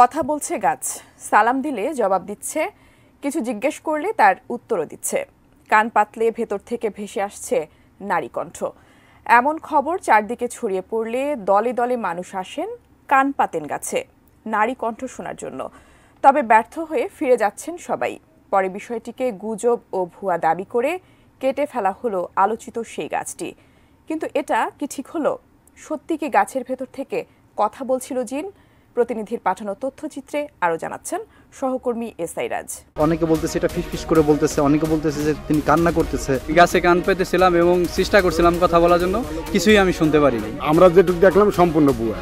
কথা বলছে গাছ। সালাম দিলে জবাব দিচ্ছে, কিছু জিজ্ঞেস করলে তার উত্তরও দিচ্ছে। কান পাতলে ভেতর থেকে ভেসে আসছে নারী কণ্ঠ। এমন খবর চারদিকে ছড়িয়ে পড়লে দলে দলে মানুষ আসেন কান পাতেন গাছে, নারী কণ্ঠ শোনার জন্য। তবে ব্যর্থ হয়ে ফিরে যাচ্ছেন সবাই। পরে বিষয়টিকে গুজব ও ভুয়া দাবি করে কেটে ফেলা হলো আলোচিত সেই গাছটি। কিন্তু এটা কি ঠিক হলো? সত্যি কি গাছের ভেতর থেকে কথা বলছিল জিন? প্রতিনিধির পাঠানো তথ্যচিত্রে আরও জানাচ্ছেন সহকর্মী এসআই রাজ। অনেকে বলতেছে এটা ফিসফিস করে বলতেছে অনেকে বলতেছে যে তিনি কান্না করতেছে। গাছে কান পেতেছিলাম এবং চেষ্টা করছিলাম কথা বলার জন্য কিছুই আমি শুনতে পারিনি। আমরা যেটুকু দেখলাম সম্পূর্ণ বুয়া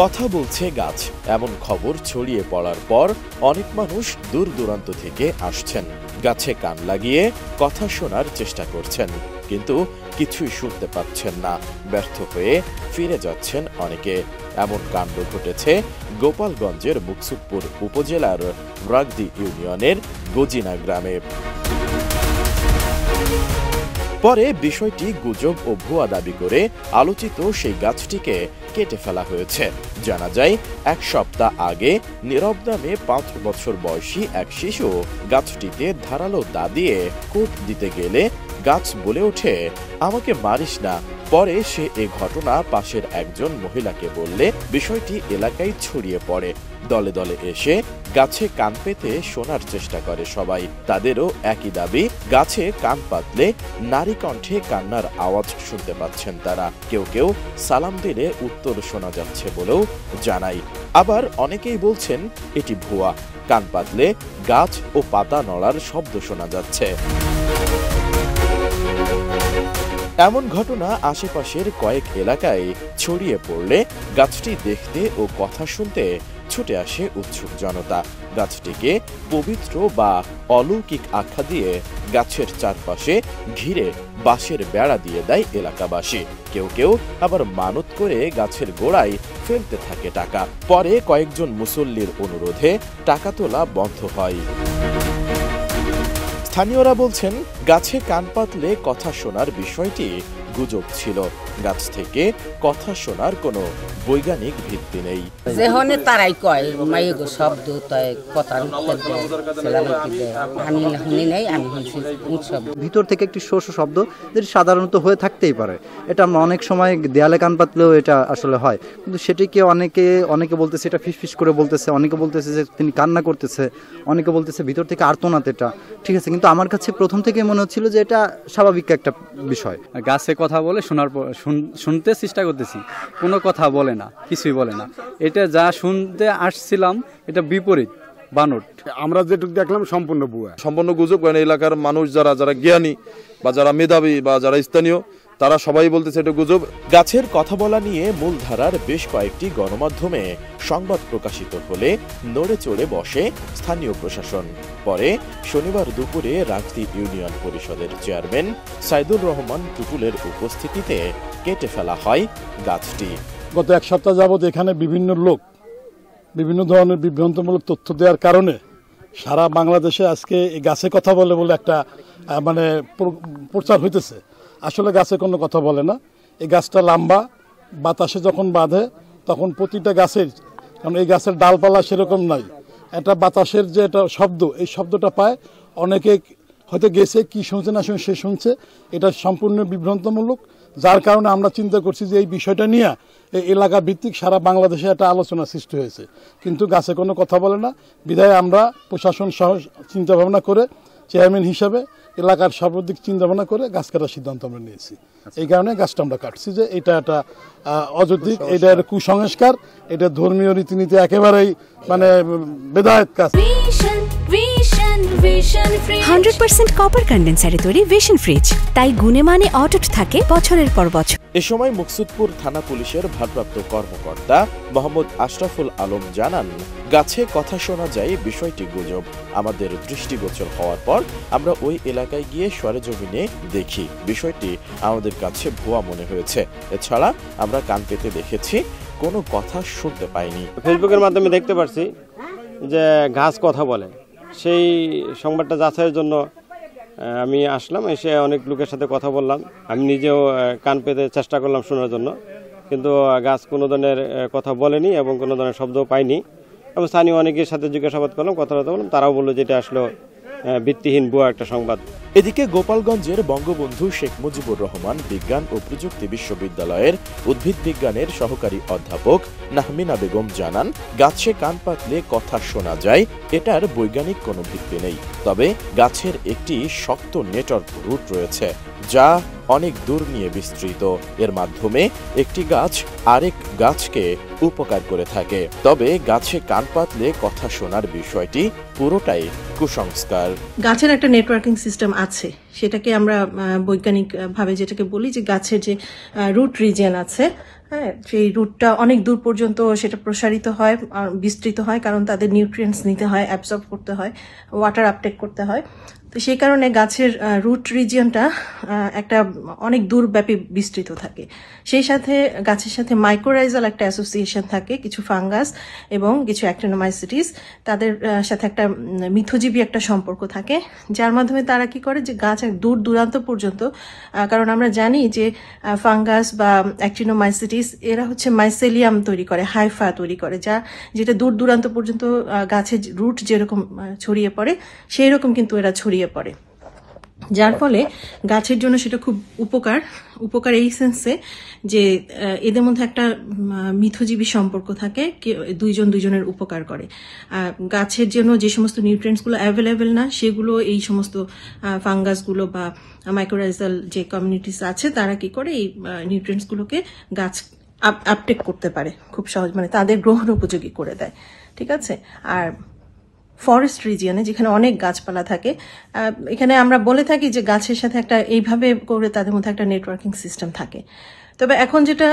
কথা বলছে গাছ এমন খবর ছড়িয়ে পড়ার পর অনেক মানুষ দূর দূরান্ত থেকে আসছেন। গাছে কান লাগিয়ে কথা শোনার চেষ্টা করছেন। কিন্তু কিছুই শুনতে পাচ্ছেন না। ব্যর্থ হয়ে ফিরে যাচ্ছেন অনেকে। এমন কাণ্ড ঘটেছে গোপালগঞ্জের মুকসুদপুর উপজেলার ব্রাগদি ইউনিয়নের গজিনা গ্রামে। পরে বিষয়টি গুজব ও ভুয়া দাবি করে আলোচিত সেই গাছটিকে কেটে ফেলা হয়েছে। জানা যায়, এক সপ্তাহ আগে নীরব নামে পাঁচ বছর বয়সী এক শিশু গাছটিতে ধারালো দা দিয়ে কোট দিতে গেলে গাছ বলে ওঠে, আমাকে মারিস না। পরে সে এ ঘটনা পাশের একজন মহিলাকে বললে, বিষয়টি এলাকায় ছড়িয়ে পড়ে। দলে দলে এসে গাছে কান পেতে শোনার চেষ্টা করে সবাই। তাদেরও একই দাবি, গাছে কান পাতলে নারী কণ্ঠে কান্নার আওয়াজ শুনতে পাচ্ছেন তারা। কেউ কেউ সালাম দিলে উত্তর শোনা যাচ্ছে বলেও জানাই। আবার অনেকেই বলছেন, এটি ভুয়া। কান পাতলে গাছ ও পাতা নড়ার শব্দ শোনা যাচ্ছে। এমন ঘটনা আশেপাশের কয়েক এলাকায় ছড়িয়ে পড়লে গাছটি দেখতে ও কথা শুনতে ছুটে আসে উৎসুক জনতা। গাছটিকে পবিত্র বা অলৌকিক আখ্যা দিয়ে গাছের চারপাশে ঘিরে বাঁশের বেড়া দিয়ে দেয় এলাকাবাসী। কেউ কেউ আবার মানত করে গাছের গোড়ায় ফেলতে থাকে টাকা। পরে কয়েকজন মুসল্লির অনুরোধে টাকা তোলা বন্ধ হয়। স্থানীয়রা বলছেন গাছে কান পাতলে কথা শোনার বিষয়টি গুজব ছিল। গাছ থেকে কথা শোনার কোনো বৈজ্ঞানিক ভিত্তি নেই। যে হনে তারাই কয় মাইয়ে শব্দ তাই দেয়। আমি শুনি নাই আমি উৎসব। ভিতর থেকে একটি শোষ শব্দ যেটি সাধারণত হয়ে থাকতেই পারে। এটা অনেক সময় দেয়ালে কান পাতলেও এটা আসলে হয়। কিন্তু সেটিকে অনেকে অনেকে বলতেছে এটা ফিসফিস করে বলতেছে অনেকে বলতেছে যে তিনি কান্না করতেছে অনেকে বলতেছে ভিতর থেকে আর্তনাদ এটা। ঠিক আছে কিন্তু আমার কাছে প্রথম থেকে মনে হচ্ছিল যে এটা স্বাভাবিক একটা বিষয়। গাছে কথা বলে শোনার পর শুন- শুনতে চেষ্টা করতেছি। কোনো কথা বলে না কিছুই বলে না। এটা যা শুনতে আসছিলাম এটা বিপরীত বানট আমরা যেটুকু দেখলাম সম্পূর্ণ বুয়া সম্পূর্ণ গুজব কারণ এলাকার মানুষ যারা যারা জ্ঞানী বা যারা মেধাবী বা যারা স্থানীয় তারা সবাই বলতেছে এটা গুজব। গাছের কথা বলা নিয়ে মূলধারার বেশ কয়েকটি গণমাধ্যমে সংবাদ প্রকাশিত হলে নড়ে চড়ে বসে স্থানীয় প্রশাসন। পরে শনিবার দুপুরে রাগতি ইউনিয়ন পরিষদের চেয়ারম্যান সাইদুর রহমান টুটুলের উপস্থিতিতে কেটে ফেলা হয় গাছটি। গত এক সপ্তাহ যাবৎ এখানে বিভিন্ন লোক, বিভিন্ন ধরনের বিভ্রান্তমূলক তথ্য দেওয়ার কারণে সারা বাংলাদেশে আজকে গাছে কথা বলে বলে একটা মানে প্রচার হইতেছে। আসলে গাছে কোনো কথা বলে না। এই গাছটা লম্বা, বাতাসে যখন বাঁধে, তখন প্রতিটা গাছের, কারণ এই গাছের ডালপালা সেরকম নাই এটা বাতাসের যে এটা শব্দ, এই শব্দটা পায়, অনেকে হয়তো গেছে, কি শুনছে, না শুনছে, সে শুনছে। এটা সম্পূর্ণ বিভ্রান্তমূলক, যার কারণে আমরা চিন্তা করছি যে এই বিষয়টা নিয়ে এই এলাকা ভিত্তিক সারা বাংলাদেশে একটা আলোচনা সৃষ্টি হয়েছে। কিন্তু গাছে কোনো কথা বলে না। বিধায় আমরা প্রশাসন সহ চিন্তা ভাবনা করে চেয়ারম্যান হিসাবে এলাকার সর্বাধিক চিন্তা ভাবনা করে গাছ কাটার সিদ্ধান্ত আমরা নিয়েছি। এই কারণে গাছটা আমরা কাটছি যে এটা একটা অযৌতিক অযৌক্তিক এটা একটা কুসংস্কার এটা ধর্মীয় রীতিনীতি একেবারেই মানে বেদায়ত কাজ। হান্ড্রেড পার্সেন্ট কপার কন্ডেন্সারে তৈরি ভিশন ফ্রিজ তাই গুণে মানে অটুট থাকে বছরের পর বছর। এ সময় মুকসুদপুর থানা পুলিশের ভারপ্রাপ্ত কর্মকর্তা মোহাম্মদ আশরাফুল আলম জানান গাছে কথা শোনা যায় বিষয়টি গুজব। আমাদের দৃষ্টিগোচর হওয়ার পর আমরা ওই এলাকায় গিয়ে সরেজমিনে দেখি। বিষয়টি আমাদের কাছে ভুয়া মনে হয়েছে। এছাড়া আমরা কান পেতে দেখেছি কোনো কথা শুনতে পাইনি। ফেসবুকের মাধ্যমে দেখতে পারছি যে গাছ কথা বলে। সেই সংবাদটা যাচাইয়ের জন্য আমি আসলাম, এসে অনেক লোকের সাথে কথা বললাম। আমি নিজেও কান পেতে চেষ্টা করলাম শোনার জন্য, কিন্তু গাছ কোনো ধরনের কথা বলেনি এবং কোনো ধরনের শব্দও পাইনি। এবং স্থানীয় অনেকের সাথে জিজ্ঞাসাবাদ করলাম, কথাবার্তা বললাম, তারাও বলল যেটা আসলো ভিত্তিহীন বুয়া একটা সংবাদ। এদিকে গোপালগঞ্জের বঙ্গবন্ধু শেখ মুজিবুর রহমান বিজ্ঞান ও প্রযুক্তি বিশ্ববিদ্যালয়ের উদ্ভিদ বিজ্ঞানের সহকারী অধ্যাপক নাহমিনা বেগম জানান, গাছে কান পাতলে কথা শোনা যায়, এটার বৈজ্ঞানিক কোনো ভিত্তি নেই। তবে গাছের একটি শক্ত নেটওয়ার্ক রুট রয়েছে, যা অনেক দূর নিয়ে বিস্তৃত। এর মাধ্যমে একটি গাছ আরেক গাছকে উপকার করে থাকে। তবে গাছে কান পাতলে কথা শোনার বিষয়টি পুরোটাই কুসংস্কার। গাছের একটা নেটওয়ার্কিং সিস্টেম আছে। সেটাকে আমরা আহ, বৈজ্ঞানিক ভাবে যেটাকে বলি যে গাছের যে রুট রিজিয়ন আছে হ্যাঁ সেই রুটটা অনেক দূর পর্যন্ত সেটা প্রসারিত হয় বিস্তৃত হয় কারণ তাদের নিউট্রিয়েন্টস নিতে হয় অ্যাবজর্ব করতে হয় ওয়াটার আপটেক করতে হয়। তো সেই কারণে গাছের রুট রিজিয়নটা একটা অনেক দূরব্যাপী বিস্তৃত থাকে। সেই সাথে গাছের সাথে মাইক্রোরাইজাল একটা অ্যাসোসিয়েশন থাকে, কিছু ফাঙ্গাস এবং কিছু অ্যাক্টিনোমাইসিটিস তাদের সাথে একটা মিথজীবী একটা সম্পর্ক থাকে, যার মাধ্যমে তারা কি করে যে গাছ এক দূর দূরান্ত পর্যন্ত কারণ আমরা জানি যে ফাঙ্গাস বা অ্যাক্টিনোমাইসিটিস এরা হচ্ছে মাইসেলিয়াম তৈরি করে হাইফা তৈরি করে, যা, যেটা দূর দূরান্ত পর্যন্ত গাছের রুট যেরকম ছড়িয়ে পড়ে সেই রকম কিন্তু এরা ছড়িয়ে পড়ে। যার ফলে গাছের জন্য সেটা খুব উপকার উপকার এই সেন্সে যে এদের মধ্যে একটা মিথজীবী সম্পর্ক থাকে দুইজন দুইজনের উপকার করে। গাছের জন্য যে সমস্ত নিউট্রিয়েন্টসগুলো অ্যাভেলেবেল না, সেগুলো এই সমস্ত ফাঙ্গাসগুলো বা মাইক্রোরাইজাল যে কমিউনিটিস আছে, তারা কি করে এই নিউট্রিয়েন্টসগুলোকে গাছ আপটেক করতে পারে খুব সহজ মানে তাদের গ্রহণ উপযোগী করে দেয়। ঠিক আছে? আর ফরেস্ট রিজিয়নে যেখানে অনেক গাছপালা থাকে। এখানে আমরা বলে থাকি যে গাছের সাথে একটা, এইভাবে করে তাদের মধ্যে একটা নেটওয়ার্কিং সিস্টেম থাকে। তবে এখন যেটা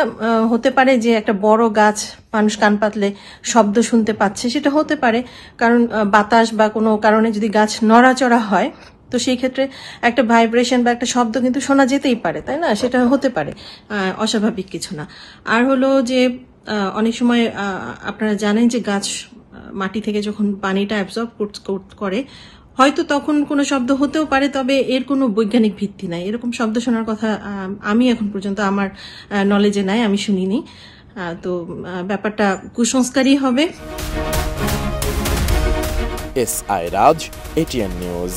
হতে পারে যে একটা বড় গাছ মানুষ কান পাতলে শব্দ শুনতে পাচ্ছে, সেটা হতে পারে। কারণ বাতাস বা কোনো কারণে যদি গাছ নড়াচড়া হয়, তো সেই ক্ষেত্রে একটা ভাইব্রেশন বা একটা শব্দ কিন্তু শোনা যেতেই পারে, তাই না? সেটা হতে পারে অস্বাভাবিক কিছু না। আর হলো যে অনেক সময় আপনারা জানেন যে গাছ মাটি থেকে যখন পানিটা অ্যাবজর্ব করে হয়তো তখন কোনো শব্দ হতেও পারে, তবে এর কোনো বৈজ্ঞানিক ভিত্তি নাই। এরকম শব্দ শোনার কথা, আমি এখন পর্যন্ত আমার নলেজে নাই, আমি শুনিনি। তো ব্যাপারটা কুসংস্কারই হবে। S I Raj ATN news